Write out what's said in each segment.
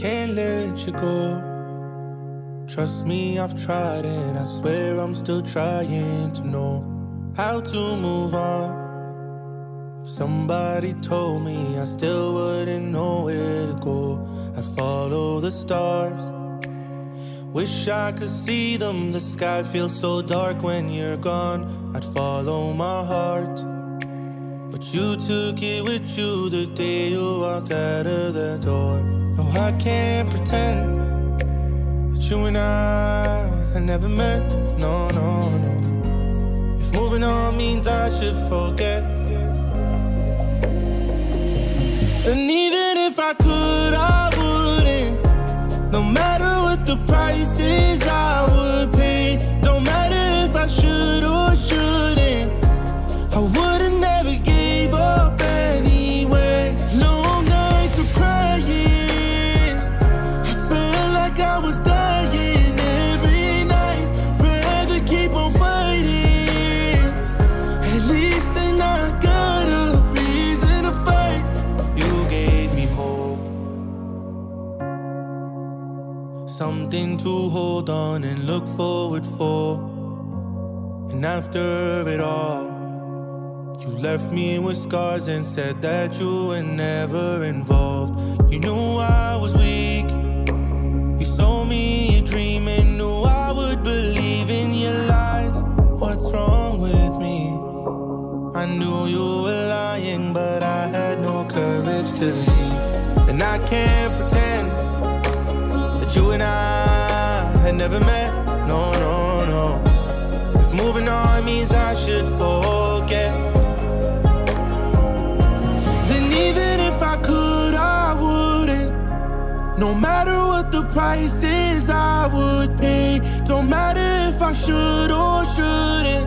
can't let you go. Trust me, I've tried and I swear I'm still trying to know how to move on. If somebody told me I still wouldn't know where to go, I'd follow the stars. Wish I could see them, the sky feels so dark when you're gone. I'd follow my heart. But you took it with you the day you walked out of the door. I can't pretend that you and I had never met. No, no, no. If moving on means I should forget. And even if I could, I wouldn't. No matter what the price is, I Something to hold on and look forward for. And after it all, you left me with scars and said that you were never involved. You knew I was weak. You sold me a dream and knew I would believe in your lies. What's wrong with me? I knew you were lying, but I had no courage to leave. And I can't pretend you and I had never met. No, no, no. If moving on means I should forget. Then even if I could, I wouldn't. No matter what the price is, I would pay. Don't matter if I should or shouldn't.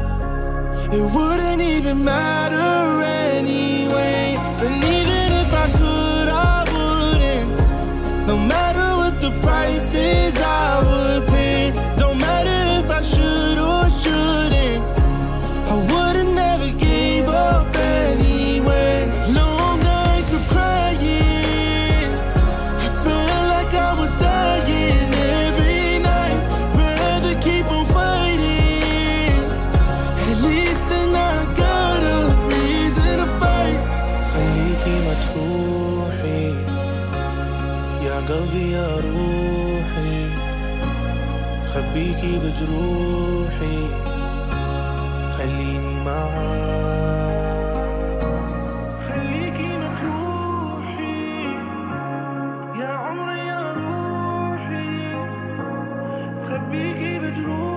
It wouldn't even matter قلبي يا روحي خبيكي بجروحي خليني معاك. خليكي مجروحي يا عمري يا روحي خبيكي بجروحي.